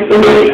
in the